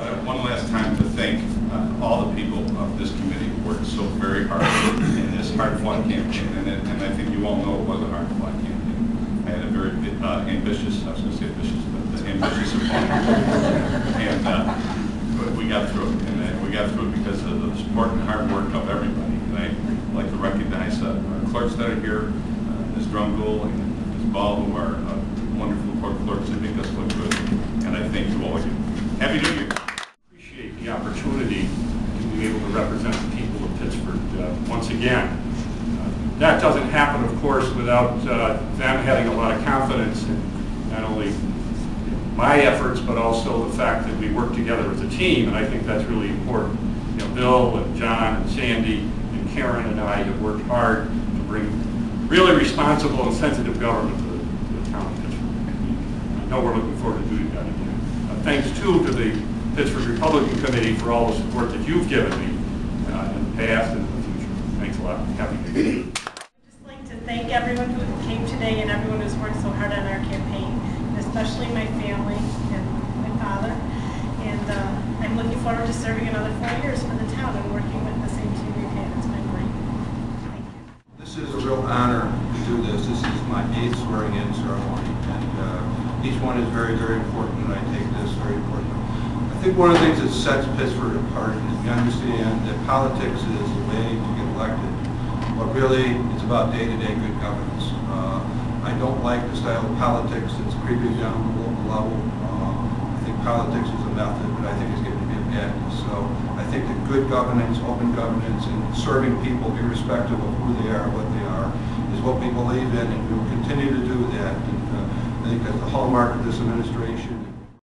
Uh, One last time to thank uh, all the people of this committee who worked so very hard in this hard-fought campaign, and it- and I think you all know it was a hard-fought campaign. I had a very uh, ambitious, I was going to say ambitious, but ambitious opponent. And uh, we got through it, and uh, we got through it because of the support and hard work of everybody. And I'd like to recognize uh, our clerks that are here, uh, Ms. Drumgoole and Ms. Ball, who are uh, wonderful court clerks and make us look good. And I thank you all again. Happy New Year. appreciate the opportunity to be able to represent the people of Pittsford uh, once again. That doesn't happen, of course, without uh, them having a lot of confidence in not only my efforts, but also the fact that we work together as a team, and I think that's really important. You know, Bill and John and Sandy and Karen and I have worked hard to bring really responsible and sensitive government to the to the town of Pittsford. I know we're looking forward to doing that again. Uh, Thanks too to the Pittsford Republican Committee for all the support that you've given me uh, in the past and in the future. Thanks a lot. Happy New Year. I'd just like to thank everyone who came today and everyone who's worked so hard on our campaign, especially my family and my father. And uh, I'm looking forward to serving another four years for the town and working with the same team we've had. It's been great. Thank you. This is a real honor to do this. This is my eighth swearing-in ceremony, and uh, each one is very, very important, and I take this very important. I think one of the things that sets Pittsford apart is we understand that politics is a way to get elected, but really, it's about day-to-day good governance. Uh, I don't like the style of politics that's creeping down the local level. Uh, I think politics is a method, but I think it's getting to be a madness. So I think that good governance, open governance, and serving people irrespective of who they are, what they are, is what we believe in, and we will continue to do that. And uh, I think that's the hallmark of this administration.